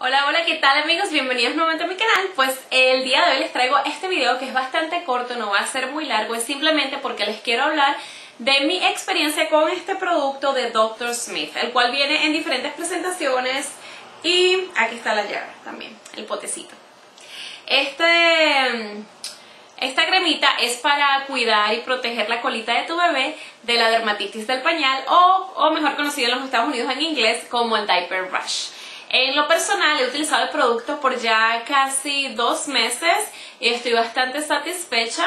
Hola, hola, ¿qué tal amigos? Bienvenidos nuevamente a mi canal. Pues el día de hoy les traigo este video que es bastante corto, no va a ser muy largo, es simplemente porque les quiero hablar de mi experiencia con este producto de Dr. Smith, el cual viene en diferentes presentaciones y aquí está la llave también, el potecito. Este, esta cremita es para cuidar y proteger la colita de tu bebé de la dermatitis del pañal o, o mejor conocido en los Estados Unidos en inglés como el diaper rash. En lo personal he utilizado el producto por ya casi dos meses y estoy bastante satisfecha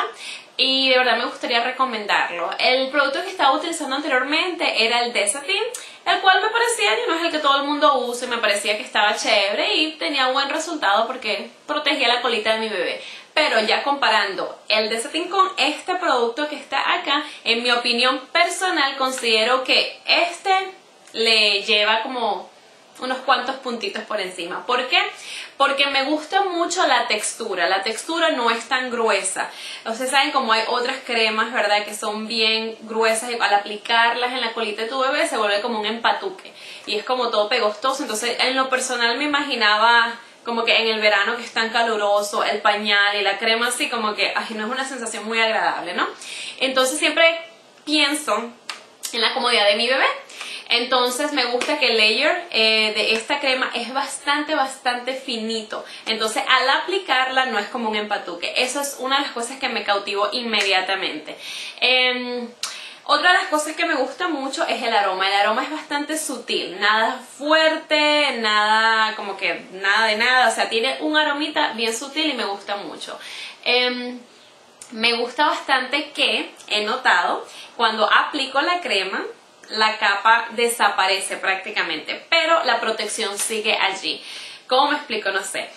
y de verdad me gustaría recomendarlo. El producto que estaba utilizando anteriormente era el Desatin, el cual me parecía que no es el que todo el mundo usa y me parecía que estaba chévere y tenía buen resultado porque protegía la colita de mi bebé. Pero ya comparando el Desatin con este producto que está acá, en mi opinión personal considero que este le lleva como unos cuantos puntitos por encima. ¿Por qué? Porque me gusta mucho la textura. La textura no es tan gruesa. Ustedes saben como hay otras cremas, ¿verdad? Que son bien gruesas y al aplicarlas en la colita de tu bebé se vuelve como un empatuque. Y es como todo pegostoso. Entonces, en lo personal me imaginaba como que en el verano que es tan caluroso, el pañal y la crema así como que, ay, no es una sensación muy agradable, ¿no? Entonces siempre pienso en la comodidad de mi bebé. Entonces me gusta que el layer eh, de esta crema es bastante, bastante finito. Entonces al aplicarla no es como un empatuque. Eso es una de las cosas que me cautivó inmediatamente. Em, otra de las cosas que me gusta mucho es el aroma. El aroma es bastante sutil, nada fuerte, nada como que nada de nada. O sea, tiene un aromita bien sutil y me gusta mucho. Em, me gusta bastante que he notado cuando aplico la crema la capa desaparece prácticamente, pero la protección sigue allí. ¿Cómo me explico? No sé.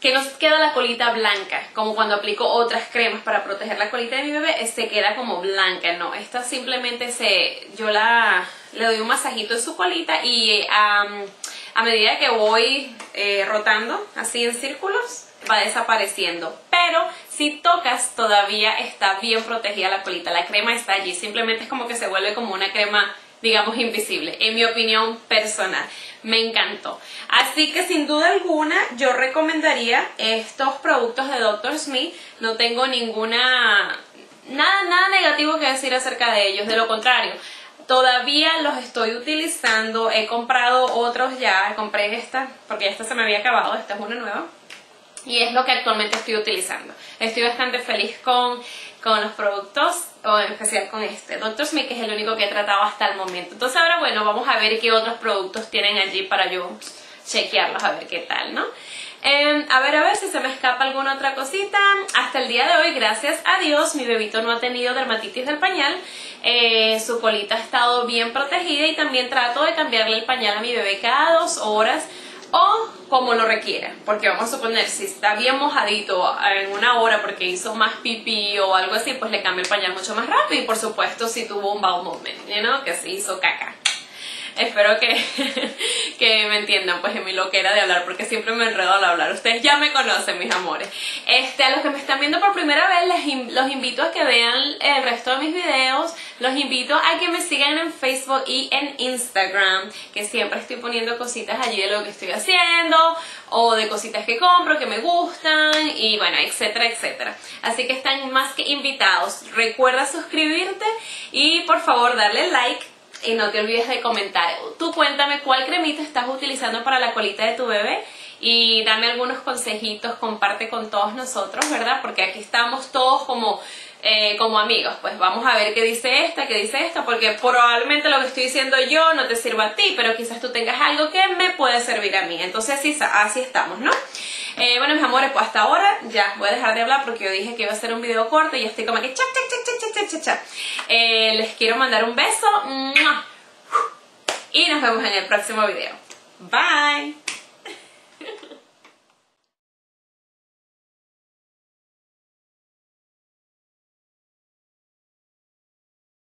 Que nos queda la colita blanca, como cuando aplico otras cremas para proteger la colita de mi bebé, se queda como blanca, no, esta simplemente se, yo la, le doy un masajito en su colita y a medida que voy eh, rotando así en círculos, va desapareciendo. Pero si tocas todavía está bien protegida la colita, la crema está allí, simplemente es como que se vuelve como una crema digamos, invisible, en mi opinión personal. Me encantó. Así que sin duda alguna yo recomendaría estos productos de Dr. Smith. No tengo ninguna... Nada, nada negativo que decir acerca de ellos, de lo contrario. Todavía los estoy utilizando, he comprado otros ya, compré esta, porque esta se me había acabado, esta es una nueva y es lo que actualmente estoy utilizando. Estoy bastante feliz con, con los productos, o en especial con este Dr. Smith, que es el único que he tratado hasta el momento. Entonces ahora, bueno, vamos a ver qué otros productos tienen allí para yo chequearlos, a ver qué tal, ¿no? Em, a ver, a ver si se me escapa alguna otra cosita. Hasta el día de hoy, gracias a Dios, mi bebito no ha tenido dermatitis del pañal. Eh, su colita ha estado bien protegida y también trato de cambiarle el pañal a mi bebé cada dos horas o como lo requiera, porque vamos a suponer si está bien mojadito en una hora porque hizo más pipí o algo así, pues le cambia el pañal mucho más rápido y por supuesto si tuvo un bowel movement, you que se hizo caca. Espero que, que me entiendan pues en mi loquera de hablar porque siempre me enredo al hablar. Ustedes ya me conocen, mis amores. Este, a los que me están viendo por primera vez, les, los invito a que vean el resto de mis videos. Los invito a que me sigan en Facebook y en Instagram, que siempre estoy poniendo cositas allí de lo que estoy haciendo o de cositas que compro, que me gustan y bueno, etcétera, etcétera. Así que están más que invitados. Recuerda suscribirte y por favor darle like y no te olvides de comentar. Tú cuéntame cuál cremita estás utilizando para la colita de tu bebé y dame algunos consejitos, comparte con todos nosotros, ¿verdad? Porque aquí estamos todos como, eh, como amigos. Pues vamos a ver qué dice esta, qué dice esta, porque probablemente lo que estoy diciendo yo no te sirva a ti, pero quizás tú tengas algo que me puede servir a mí. Entonces así, así estamos, ¿no? Eh, bueno, mis amores, pues hasta ahora ya voy a dejar de hablar porque yo dije que iba a ser un video corto y estoy como que chac, chac, chac, chac, chac, chac. Eh, les quiero mandar un beso y nos vemos en el próximo video. Bye.